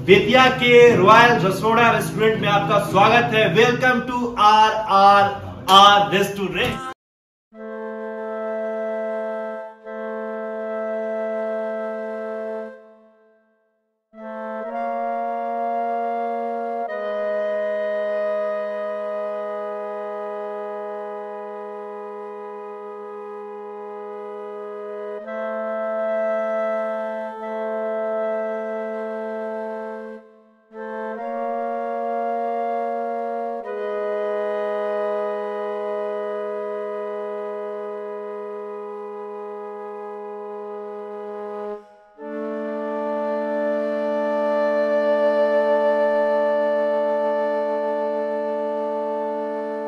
बेतिया के royal Rasoda restaurant में आपका स्वागत है। Welcome to R R R restaurant.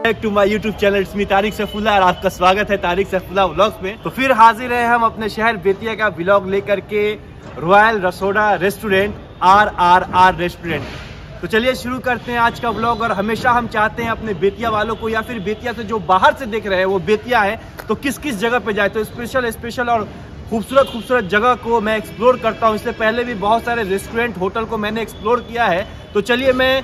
To my YouTube channel इसमें तारिक सफुल्ला और आपका स्वागत है तारिक सफुल्ला व्लॉग्स में। तो फिर हाजिर है हम अपने शहर बेतिया का व्लॉग लेकर के Royal Rasoda restaurant R R R restaurant तो चलिए शुरू करते हैं आज का व्लॉग और हमेशा हम चाहते हैं अपने बेतिया वालों को या फिर बेतिया से जो बाहर से देख रहे हैं, वो बेतिया है तो किस किस जगह पे जाए? तो स्पेशल स्पेशल और खूबसूरत खूबसूरत जगह को मैं एक्सप्लोर करता हूँ। इससे पहले भी बहुत सारे रेस्टोरेंट होटल को मैंने एक्सप्लोर किया है। तो चलिए मैं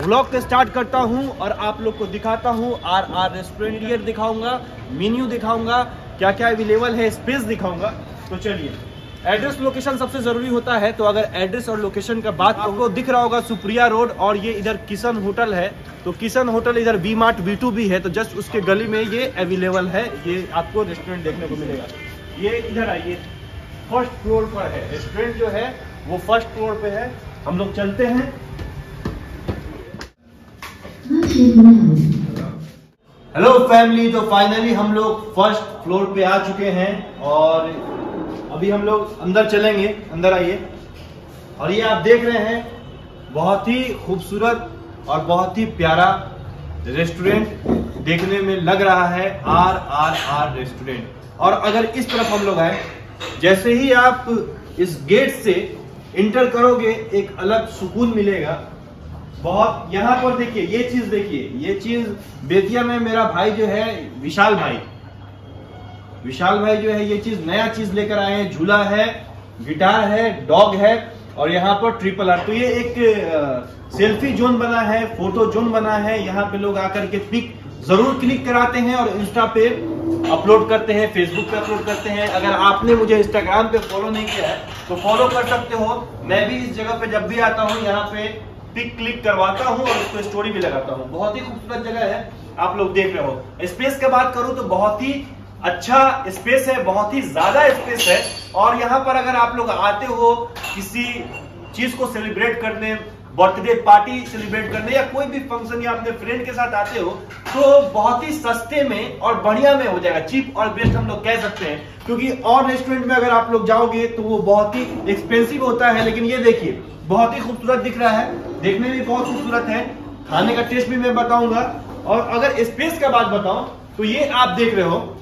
व्लॉग से स्टार्ट करता हूँ और आप लोग को दिखाता हूँ। आर आर रेस्टोरेंट दिखाऊँगा मेन्यू दिखाऊँगा क्या क्या अवेलेबल है स्पेस दिखाऊँगा। तो चलिए एड्रेस लोकेशन सबसे ज़रूरी होता है तो अगर एड्रेस और लोकेशन का बात आपको दिख रहा होगा, सुप्रिया रोड, और ये इधर किशन होटल है तो किशन होटल इधर वी मार्ट वी टू भी है तो जस्ट उसके गली में ये अवेलेबल है, ये आपको रेस्टोरेंट देखने को मिलेगा। ये इधर आइए फ़र्स्ट फ्लोर पर है। रेस्टोरेंट जो है, वो फ़र्स्ट फ्लोर पे है। हम लोग चलते हैं। हेलो फैमिली तो फाइनली हम लोग फ़र्स्ट फ्लोर पे आ चुके हैं और अभी हम लोग अंदर चलेंगे, अंदर आइए। और ये आप देख रहे हैं, बहुत ही खूबसूरत और बहुत ही प्यारा रेस्टोरेंट देखने में लग रहा है आर आर आर रेस्टोरेंट और अगर इस तरफ़ हम लोग आए, जैसे ही आप इस गेट से इंटर करोगे, एक अलग सुकून मिलेगा। बहुत, यहाँ पर देखिए, ये चीज़ देखिए, ये चीज़ बेतिया में मेरा भाई जो है, विशाल भाई। विशाल भाई जो है, ये चीज़ नया चीज़ लेकर आए हैं, झूला है, गिटार है, डॉग है, और यहाँ पर ट्रिपल आर। तो ये एक सेल्फी जोन बना है, फ़ोटो जोन बना है, यहाँ पे लोग आकर के पिक ज़रूर क्लिक कराते हैं और इंस्टा पे अपलोड करते हैं, फेसबुक पे अपलोड करते हैं। अगर आपने मुझे इंस्टाग्राम पे फॉलो नहीं किया है तो फॉलो कर सकते हो। मैं भी इस जगह पे जब भी आता हूँ, यहाँ पे पिक क्लिक करवाता हूँ और उसको स्टोरी भी लगाता हूँ। बहुत ही खूबसूरत जगह है, आप लोग देख रहे हो। स्पेस की बात करूँ तो बहुत ही अच्छा स्पेस है, बहुत ही ज़्यादा स्पेस है। और यहाँ पर अगर आप लोग आते हो किसी चीज़ को सेलिब्रेट करने बर्थडे पार्टी सेलिब्रेट करने या कोई भी फ़ंक्शन या अपने फ्रेंड के साथ आते हो तो बहुत ही सस्ते में और बढ़िया में हो जाएगा। चीप और बेस्ट हम लोग कह सकते हैं। क्योंकि और रेस्टोरेंट में अगर आप लोग जाओगे तो वो बहुत ही एक्सपेंसिव होता है, लेकिन ये देखिए, बहुत ही खूबसूरत दिख रहा है। देखने में बहुत खूबसूरत है। खाने का टेस्ट भी मैं बताऊँगा। और अगर स्पेस का बात बताऊँ तो ये आप देख रहे हो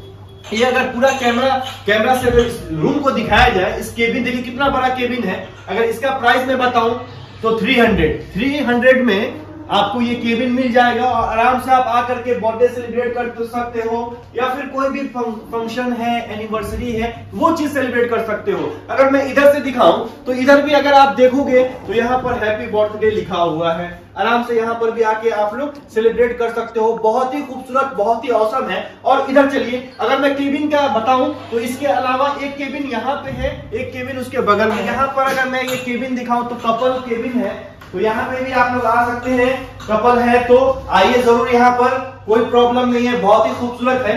ये अगर पूरा कैमरा कैमरा से रूम को दिखाया जाए, इस केबिन देखिए कितना बड़ा केबिन है। अगर इसका प्राइस मैं बताऊँ तो 300 300 में आपको ये केबिन मिल जाएगा और आराम से आप आकर के बर्थडे सेलिब्रेट कर सकते हो, या फिर कोई भी फ़ंक्शन है एनिवर्सरी है, वो चीज़ सेलिब्रेट कर सकते हो। अगर मैं इधर से दिखाऊँ तो इधर भी अगर आप देखोगे तो यहाँ पर हैप्पी बर्थडे लिखा हुआ है। आराम से यहाँ पर भी आके आप लोग सेलिब्रेट कर सकते हो। बहुत ही खूबसूरत, बहुत ही औसम है। और इधर चलिए, अगर मैं केबिन का बताऊँ तो इसके अलावा एक केबिन यहाँ पे है, एक केबिन उसके बगल में। यहाँ पर अगर मैं ये केबिन दिखाऊँ तो कपल केबिन है। तो यहाँ पे भी आप लोग आ सकते हैं। कपल है तो आइए ज़रूर यहाँ पर। कोई प्रॉब्लम नहीं है, बहुत ही खूबसूरत है।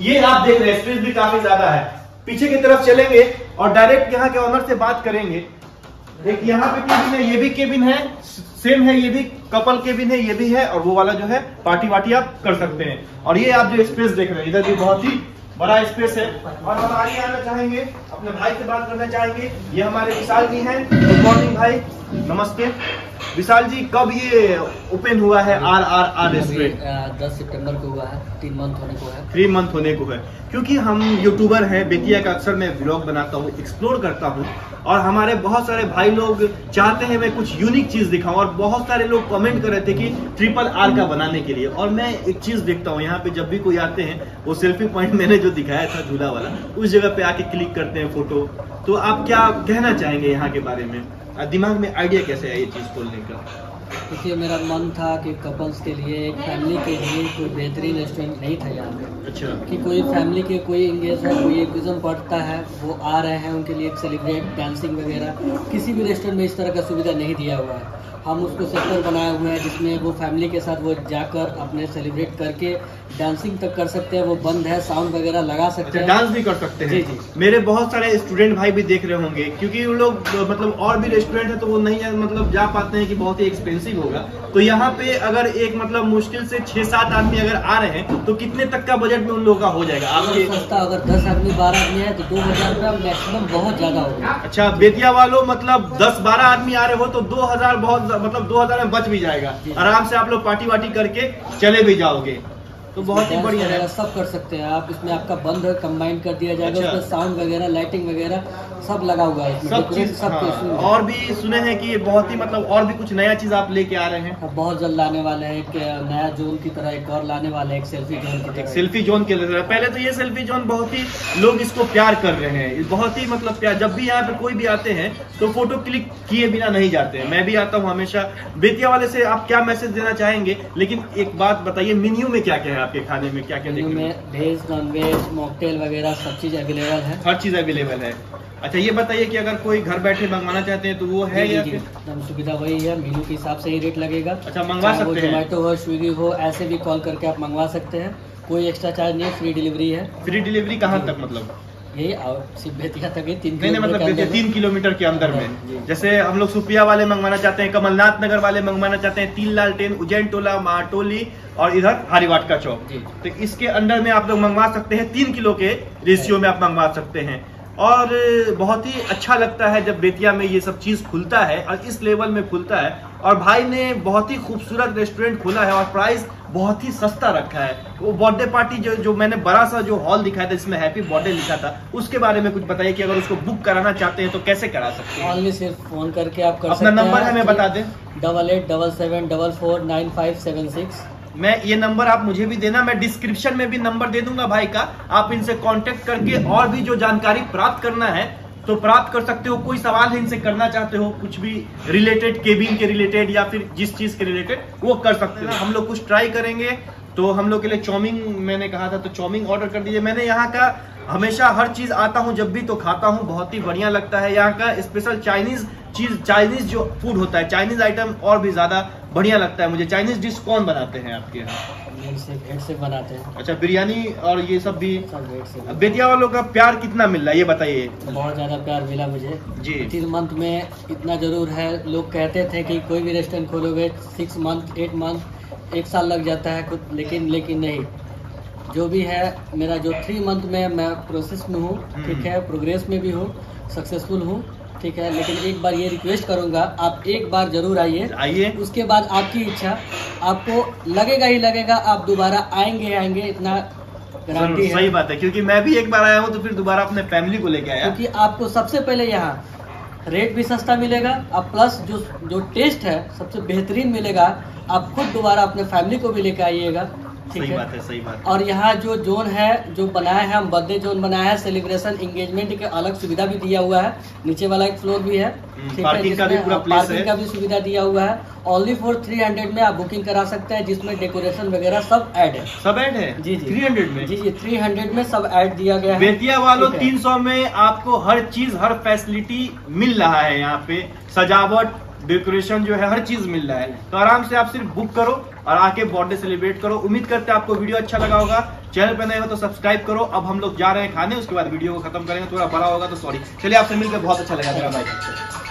ये आप देख रहे हैं स्पेस भी काफ़ी ज़्यादा है। पीछे की तरफ़ चलेंगे और डायरेक्ट यहाँ के ऑनर से बात करेंगे। एक यहाँ पे केबिन है, ये भी केबिन है। सेम है, ये भी कपल केबिन है, ये भी है और वो वाला जो है, पार्टी वार्टी आप कर सकते हैं। और ये आप जो स्पेस देख रहे हैं, इधर भी बहुत ही बड़ा स्पेस है। और हम आगे आना चाहेंगे, अपने भाई से बात करना चाहेंगे। ये हमारे विशाल जी हैं गुड मॉर्निंग भाई। नमस्ते। विशाल जी कब ये ओपन हुआ है आर आर आर रेस्टोरेंट दस सितंबर को हुआ है तीन मंथ होने को है। थ्री मंथ होने को है। क्योंकि हम यूट्यूबर हैं बेतिया का अक्सर मैं व्लॉग बनाता हूँ एक्सप्लोर करता हूँ और हमारे बहुत सारे भाई लोग चाहते हैं मैं कुछ यूनिक चीज़ दिखाऊँ और बहुत सारे लोग कमेंट कर रहे थे कि ट्रिपल आर का बनाने के लिए। और मैं एक चीज़ देखता हूँ यहाँ पे जब भी कोई आते हैं वो सेल्फी पॉइंट मैंने जो दिखाया था झूला वाला उस जगह पे आके क्लिक करते हैं फ़ोटो तो आप क्या कहना चाहेंगे यहाँ के बारे में? दिमाग में आइडिया कैसे है ये चीज़ खोलने का? देखिए मेरा मन था कि कपल्स के लिए एक फैमिली के लिए कोई बेहतरीन रेस्टोरेंट नहीं था यहाँ पे। अच्छा। कि कोई फैमिली के कोई इंगेज है कोई एग्जिम पढ़ता है वो आ रहे हैं उनके लिए एक सेलिब्रेट डांसिंग वगैरह किसी भी रेस्टोरेंट में इस तरह का सुविधा नहीं दिया हुआ है। हम उसको सेक्टर बनाए हुए हैं जिसमें वो फैमिली के साथ वो जाकर अपने सेलिब्रेट करके डांसिंग तक कर सकते हैं वो बंद है साउंड वगैरह लगा सकते अच्छा हैं। डांस भी कर सकते हैं। जी, जी। मेरे बहुत सारे स्टूडेंट भाई भी देख रहे होंगे क्योंकि वो लोग मतलब और भी रेस्टोरेंट है तो वो नहीं मतलब जा पाते हैं कि बहुत ही एक्सपेंसिव होगा। तो यहाँ पे अगर एक मतलब मुश्किल से छह सात आदमी अगर आ रहे हैं तो कितने तक का बजट में उन लोगों का हो जाएगा? आपके सस्ता अगर दस आदमी बारह आदमी है तो दो हज़ार रुपया मैक्सिमम बहुत ज़्यादा होगा। अच्छा बेतिया वालों मतलब दस बारह आदमी आ रहे हो तो दो हज़ार बहुत मतलब दो हज़ार में बच भी जाएगा। आराम से आप लोग पार्टी वार्टी करके चले भी जाओगे। तो बहुत ही बढ़िया है। सब कर सकते हैं आप इसमें आपका बंद कंबाइन कर दिया जाएगा अच्छा। उसमें साउंड वगैरह लाइटिंग वगैरह सब लगा हुआ है सब चीज़ सब हाँ, कुछ और भी सुने हैं कि ये बहुत ही मतलब और भी कुछ नया चीज़ आप लेके आ रहे हैं। अब बहुत जल्द लाने वाले हैं एक नया जोन की तरह एक और लाने वाले हैं एक सेल्फी जोन की तरह। सेल्फी जोन के पहले तो ये सेल्फी जोन बहुत ही लोग इसको प्यार कर रहे हैं। बहुत ही मतलब प्यार जब भी यहाँ पे कोई भी आते हैं तो फ़ोटो क्लिक किए बिना नहीं जाते हैं। मैं भी आता हूँ हमेशा। बेतिया वाले से आप क्या मैसेज देना चाहेंगे? लेकिन एक बात बताइए मेन्यू में क्या क्या है आपके खाने में क्या क्या देखने में वेज नॉन वेज मॉकटेल वगैरह सब चीज़ अवेलेबल है। हर चीज़ अवेलेबल है। अच्छा ये बताइए कि अगर कोई घर बैठे मंगवाना चाहते हैं तो वो है जी, या जी, एकदम सुविधा वही है मेनू के हिसाब से ही रेट लगेगा। अच्छा, मंगवा सकते हैं। जोमेटो हो स्विगी हो ऐसे भी कॉल करके आप मंगवा सकते हैं। कोई एक्स्ट्रा चार्ज नहीं है फ्री डिलीवरी है। फ्री डिलीवरी कहाँ तक मतलब? यही सिर्फ़ बेतिया तक ही तीन नहीं नहीं मतलब तीन किलोमीटर के अंदर में। जैसे हम लोग सुपिया वाले मंगवाना चाहते हैं कमलनाथ नगर वाले मंगवाना चाहते हैं तीन लाल टेन उज्जैन टोला माटोली और इधर हरिवाट का चौक। तो इसके अंदर में आप लोग मंगवा सकते हैं तीन किलो के रेशियो में आप मंगवा सकते हैं। और बहुत ही अच्छा लगता है जब बेतिया में ये सब चीज़ खुलता है और इस लेवल में खुलता है। और भाई ने बहुत ही खूबसूरत रेस्टोरेंट खोला है और प्राइस बहुत ही सस्ता रखा है। वो बर्थडे पार्टी जो जो मैंने बड़ा सा जो हॉल दिखाया था जिसमें हैप्पी बर्थडे लिखा था उसके बारे में कुछ बताइए कि अगर उसको बुक कराना चाहते हैं तो कैसे करा सकते हैं? ऑनली सिर्फ़ फ़ोन करके आप कर अपना नंबर है मैं बता दें। Double eight double seven double four nine five seven six मैं ये नंबर आप मुझे भी देना, मैं डिस्क्रिप्शन में भी नंबर दे दूँगा भाई का। आप इनसे कांटेक्ट करके और भी जो जानकारी प्राप्त करना है तो प्राप्त कर सकते हो। कोई सवाल इनसे करना चाहते हो, कुछ भी रिलेटेड केबिन के रिलेटेड या फिर जिस चीज़ के रिलेटेड वो कर सकते हो। हम लोग कुछ ट्राई करेंगे तो हम लोग के लिए चौमिंग मैंने कहा था तो चौमिंग ऑर्डर कर दीजिए। मैंने यहाँ का हमेशा हर चीज़ आता हूँ जब भी तो खाता हूँ बहुत ही बढ़िया लगता है। यहाँ का स्पेशल चाइनीज़ चीज़ चाइनीज़ जो फ़ूड होता है चाइनीज़ आइटम और भी ज़्यादा बढ़िया लगता है मुझे। चाइनीज़ डिश कौन बनाते हैं आपके यहाँ? से से बनाते हैं अच्छा बिरयानी और ये सब भी। बेतिया वालों का प्यार कितना मिल रहा है ये बताइए। बहुत ज़्यादा प्यार मिला मुझे। जी। तीन मंथ में इतना ज़रूर है लोग कहते थे कि कोई भी रेस्टोरेंट खोलोगे सिक्स मंथ एट मंथ एक साल लग जाता है कुछ लेकिन लेकिन नहीं। जो भी है मेरा जो थ्री मंथ में मैं प्रोसेस में हूँ ठीक है प्रोग्रेस में भी हूँ सक्सेसफुल हूँ ठीक है लेकिन एक बार ये रिक्वेस्ट करूँगा आप एक बार ज़रूर आइए। आइए। उसके बाद आपकी इच्छा आपको लगेगा ही लगेगा आप दोबारा आएँगे आएँगे इतना गारंटी ज़रूर, सही बात है क्योंकि मैं भी एक बार आया हूँ तो फिर दोबारा अपने फैमिली को लेके आया। क्योंकि आपको सबसे पहले यहाँ रेट भी सस्ता मिलेगा और प्लस जो जो टेस्ट है सबसे बेहतरीन मिलेगा आप खुद दोबारा अपने फैमिली को भी लेके आइएगा। सही बात है सही बात और यहाँ जो जोन है जो बनाया है हम बर्थडे जोन बनाया है सेलिब्रेशन इंगेजमेंट के अलग सुविधा भी दिया हुआ है। नीचे वाला एक फ्लोर भी है। हम्म, ठीक parking का भी पूरा हाँ, place है। का भी सुविधा दिया हुआ है। ओनली फॉर थ्री हंड्रेड में आप बुकिंग करा सकते हैं जिसमें डेकोरेशन वगैरह सब ऐड है। सब ऐड है? जी, जी। थ्री हंड्रेड में? जी जी थ्री हंड्रेड में सब ऐड दिया गया है। बेतिया वालों। तीन सौ में आपको हर चीज़ हर फैसिलिटी मिल रहा है यहाँ पे। सजावट डेकोरेशन जो है, हर चीज़ मिल रहा है। तो आराम से आप सिर्फ़ बुक करो और आके बर्थडे सेलिब्रेट करो। उम्मीद करते हैं आपको वीडियो अच्छा लगा होगा। चैनल पर नहीं हो तो सब्सक्राइब करो। अब हम लोग जा रहे हैं खाने, उसके बाद वीडियो को खत्म करेंगे। थोड़ा बड़ा होगा तो सॉरी चलिए आपसे मिलकर बहुत अच्छा लगा। मेरा भाई।